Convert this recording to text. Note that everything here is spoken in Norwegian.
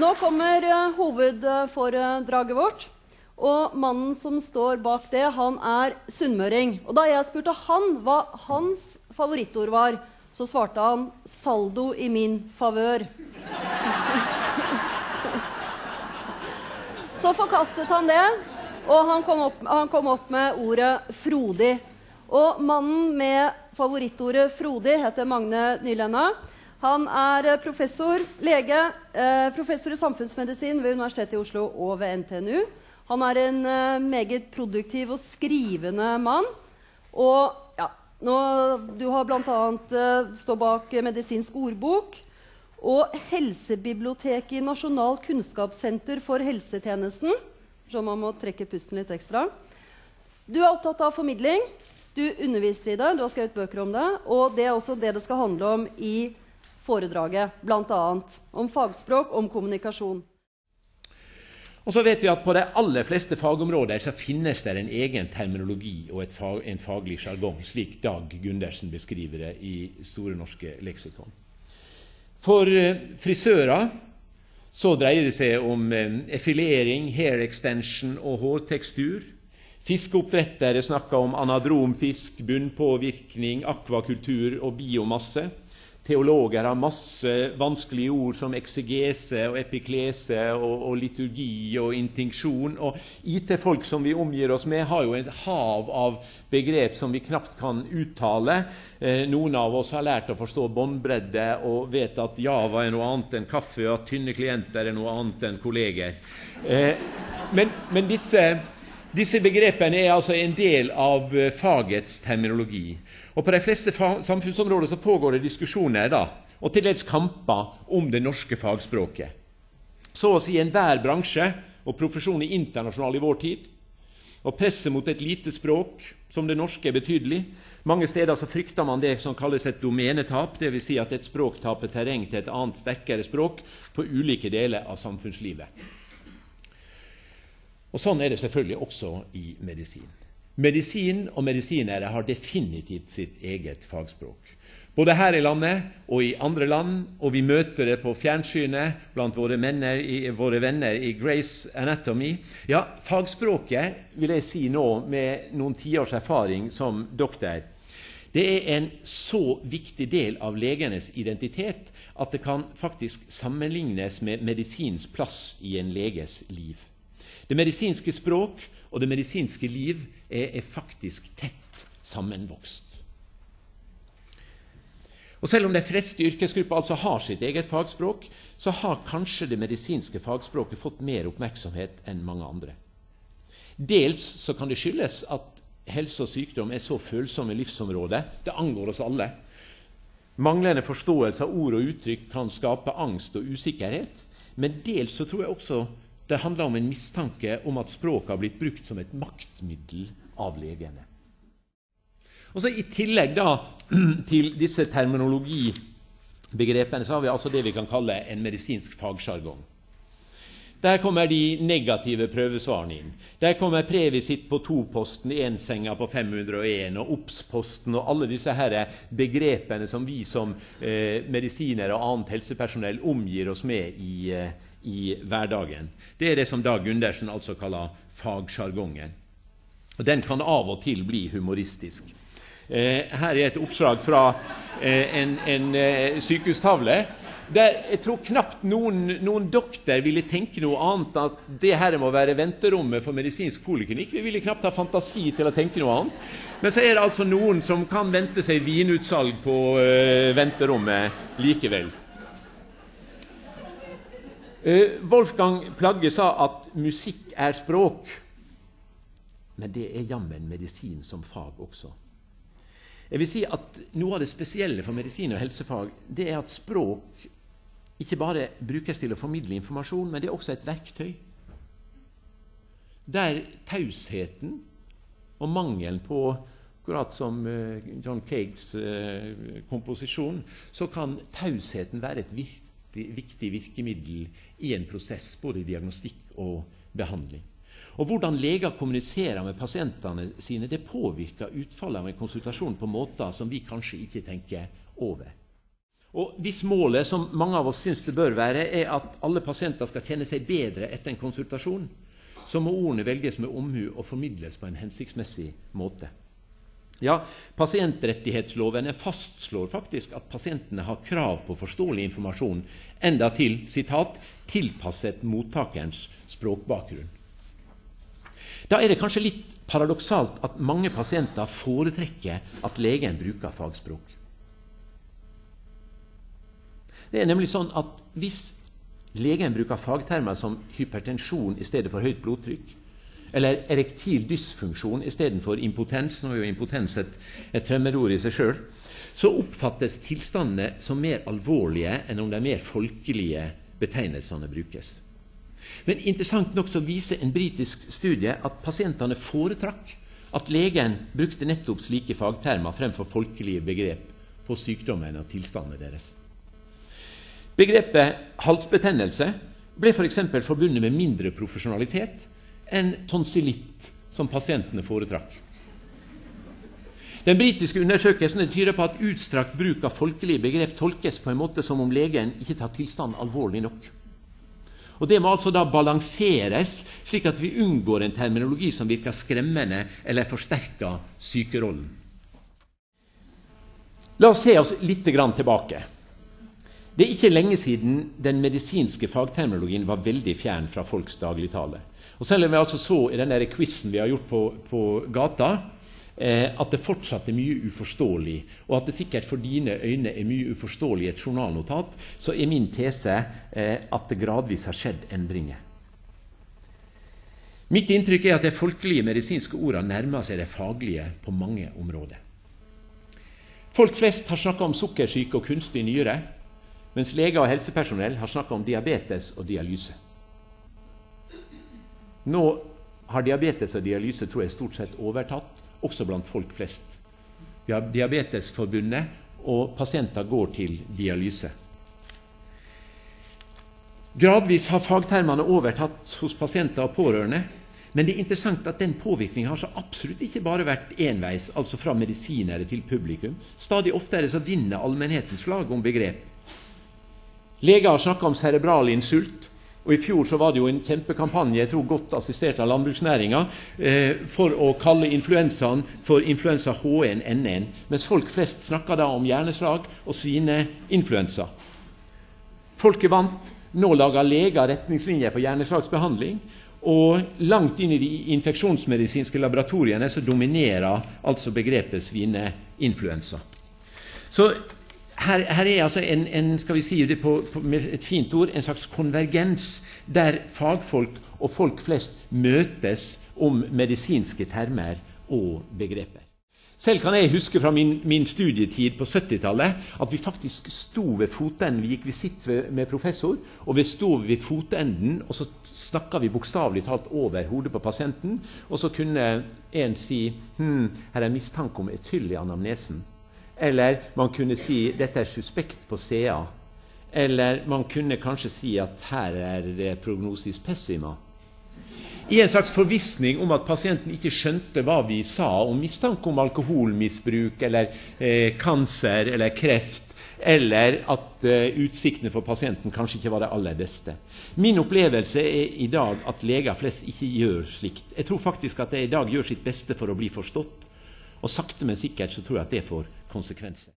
Nå kommer uh, hovedforedraget vårt. Og mannen som står bak det, han er sunnmøring. Og da jeg spurte han hva hans favorittord var, så svarte han 'saldo i min favør'. så forkastet han det, og han kom, opp, han kom opp med ordet 'frodig'. Og mannen med favorittordet 'frodig' heter Magne Nylenna. Han er professor, lege, eh, professor i samfunnsmedisin ved Universitetet i Oslo og ved NTNU. Han er en uh, meget produktiv og skrivende mann. Og ja, nå, du har bl.a. Uh, stått bak Medisinsk ordbok og Helsebiblioteket i Nasjonal kunnskapssenter for helsetjenesten. Så man må trekke pusten litt ekstra. Du er opptatt av formidling. Du underviser i det, du har skrevet bøker om det. Og det er også det det skal handle om i foredraget. Bl.a. om fagspråk, om kommunikasjon. Og så vet vi at På de aller fleste fagområder så finnes det en egen terminologi og fag, en faglig sjargong, slik Dag Gundersen beskriver det i Store norske leksikon. For eh, frisører så dreier det seg om eh, effilering, hair extension og hårtekstur. Fiskeoppdrettere snakker om anadromfisk, bunnpåvirkning, akvakultur og biomasse. Teologer har masse vanskelige ord som eksegese og epiklese og, og liturgi og intinksjon. Og IT-folk som vi omgir oss med, har jo et hav av begrep som vi knapt kan uttale. Eh, noen av oss har lært å forstå båndbredde og vet at Java er noe annet enn kaffe, og at tynne klienter er noe annet enn kolleger. Eh, men, men disse, disse begrepene er altså en del av eh, fagets terminologi. Og På de fleste samfunnsområder så pågår det diskusjoner da, og til dels kamper om det norske fagspråket. Så å si enhver bransje og profesjon er internasjonal i vår tid. Og presset mot et lite språk som det norske er betydelig. Mange steder så frykter man det som kalles et domenetap, dvs. Si at et språk taper terreng til et annet, sterkere språk på ulike deler av samfunnslivet. Og Sånn er det selvfølgelig også i medisin. Medisin og medisinere har definitivt sitt eget fagspråk. Både her i landet og i andre land, og vi møter det på fjernsynet blant våre, i, våre venner i Grace Anatomy. Ja, fagspråket, vil jeg si nå med noen tiårs erfaring som doktor, det er en så viktig del av legenes identitet at det kan faktisk sammenlignes med medisins plass i en leges liv. Det medisinske språk og det medisinske liv er, er faktisk tett sammenvokst. Og Selv om de fleste yrkesgrupper altså har sitt eget fagspråk, så har kanskje det medisinske fagspråket fått mer oppmerksomhet enn mange andre. Dels så kan det skyldes at helse og sykdom er så følsomme livsområder. Det angår oss alle. Manglende forståelse av ord og uttrykk kan skape angst og usikkerhet. Men dels så tror jeg også det handler om en mistanke om at språket har blitt brukt som et maktmiddel av legene. Og så I tillegg da, til disse terminologibegrepene så har vi altså det vi kan kalle en medisinsk fagsjargong. Der kommer de negative prøvesvarene inn. Der kommer Previsitt på to-posten, ensenga på 501 og Obs-posten og alle disse her begrepene som vi som eh, medisinere og annet helsepersonell omgir oss med i, eh, i hverdagen. Det er det som Dag Gundersen altså kaller fagsjargongen. Og Den kan av og til bli humoristisk. Eh, her er et oppslag fra eh, en, en eh, sykehustavle. Der jeg tror knapt noen, noen doktor ville tenke noe annet at det her må være venterommet for medisinsk poliklinikk. Vi ville knapt ha fantasi til å tenke noe annet. Men så er det altså noen som kan vente seg vinutsalg på uh, venterommet likevel. Eh, Wolfgang Plagge sa at musikk er språk. Men det er jammen medisin som fag også. Jeg vil si at Noe av det spesielle for medisin og helsefag det er at språk ikke bare brukes til å formidle informasjon, men det er også et verktøy. Der tausheten og mangelen på Akkurat som eh, John Cages eh, komposisjon, så kan tausheten være et virkemiddel viktig, viktig virkemiddel i en prosess, både i diagnostikk og behandling. Og Hvordan leger kommuniserer med pasientene sine, det påvirker utfallet av en konsultasjon på måter som vi kanskje ikke tenker over. Og Hvis målet, som mange av oss syns det bør være, er at alle pasienter skal kjenne seg bedre etter en konsultasjon, så må ordene velges med omhu og formidles på en hensiktsmessig måte. Ja, Pasientrettighetsloven fastslår faktisk at pasientene har krav på forståelig informasjon, enda til citat, 'tilpasset mottakerens språkbakgrunn'. Da er det kanskje litt paradoksalt at mange pasienter foretrekker at legen bruker fagspråk. Det er nemlig sånn at Hvis legen bruker fagtermer som hypertensjon i stedet for høyt blodtrykk, eller erektil dysfunksjon istedenfor impotens, nå er jo impotens et, et fremmedord i seg sjøl, så oppfattes tilstandene som mer alvorlige enn om de mer folkelige betegnelsene brukes. Men interessant nok så viser en britisk studie at pasientene foretrakk at legen brukte nettopp slike fagtermer fremfor folkelige begrep på sykdommen og tilstandene deres. Begrepet halsbetennelse ble f.eks. For forbundet med mindre profesjonalitet enn tonsillitt, som pasientene foretrakk. Den britiske undersøkelsen tyder på at utstrakt bruk av folkelige begrep tolkes på en måte som om legen ikke tar tilstanden alvorlig nok. Og Det må altså da balanseres, slik at vi unngår en terminologi som virker skremmende eller forsterker sykerollen. La oss se oss litt tilbake. Det er ikke lenge siden den medisinske fagterminologien var veldig fjern fra folks dagligtale. Og Selv om vi altså så i den quizen vi har gjort på, på gata, eh, at det fortsatt er mye uforståelig, og at det sikkert for dine øyne er mye uforståelig i et journalnotat, så er min tese eh, at det gradvis har skjedd endringer. Mitt inntrykk er at de folkelige medisinske ordene nærmer seg det faglige på mange områder. Folk flest har snakka om sukkersyke og kunstig nyre, mens leger og helsepersonell har snakka om diabetes og dialyse. Nå har diabetes og dialyse tror jeg stort sett overtatt, også blant folk flest. Vi har Diabetesforbundet, og pasienter går til dialyse. Gradvis har fagtermene overtatt hos pasienter og pårørende. Men det er interessant at den påvirkningen har så absolutt ikke bare vært enveis, altså fra medisinere til publikum. Stadig oftere så vinner allmennheten slag om begrep. Leger har snakka om cerebral insult. Og I fjor så var det jo en kjempekampanje jeg tror godt assistert av landbruksnæringa, eh, for å kalle influensaen for influensa H1N1, mens folk flest snakka da om hjerneslag og svineinfluensa. Folket vant. Nå lager leger retningslinjer for hjerneslagsbehandling. Og langt inn i de infeksjonsmedisinske laboratoriene så dominerer altså begrepet svineinfluensa. Så her, her, er altså en, en, skal vi si det på, på, med et fint ord, en slags konvergens, der fagfolk og folk flest møtes om medisinske termer og begreper. Selv kan jeg huske fra min, min studietid på 70-tallet at vi faktisk sto ved fotenden. Vi gikk visitt med professor, og vi sto ved fotenden, og så snakka vi bokstavelig talt over hodet på pasienten. Og så kunne en si hm, her er mistanke om etyll i anamnesen. Eller man kunne si dette er suspekt på CA. Eller man kunne kanskje si at her er det prognosis pessima. I en slags forvissning om at pasienten ikke skjønte hva vi sa om mistanke om alkoholmisbruk eller eh, kancer eller kreft, eller at eh, utsiktene for pasienten kanskje ikke var det aller beste. Min opplevelse er i dag at leger flest ikke gjør slikt. Jeg tror faktisk at de i dag gjør sitt beste for å bli forstått, og sakte, men sikkert så tror jeg at det får konsekvenser.